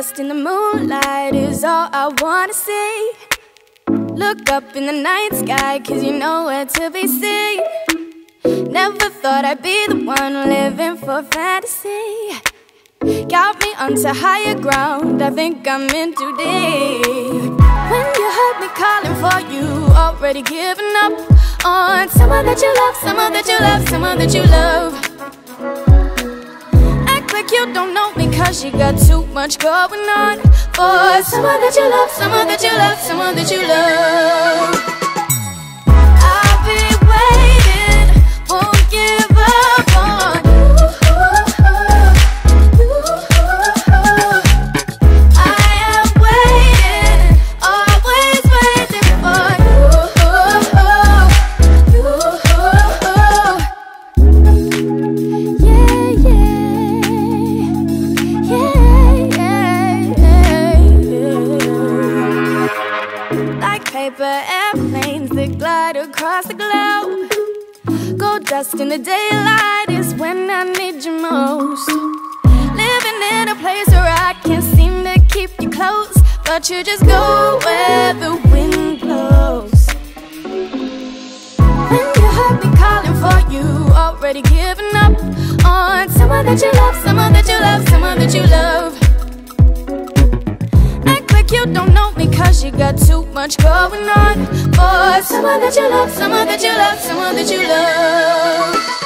moonlight is all I wanna see. Look up in the night sky, cause you know where to be seen. Never thought I'd be the one living for fantasy. Got me onto higher ground, I think I'm in too deep. When you heard me calling for you, already giving up on someone that you love, someone that you love, someone that you love. Act like you don't know me, cause you got too much going on. For someone that you love, someone that you love, someone that you love. Paper airplanes that glide across the globe. Gold dust in the daylight is when I need you most. Living in a place where I can't seem to keep you close, but you just go where the wind blows. Got too much going on. For someone that you love, someone that you love, someone that you love.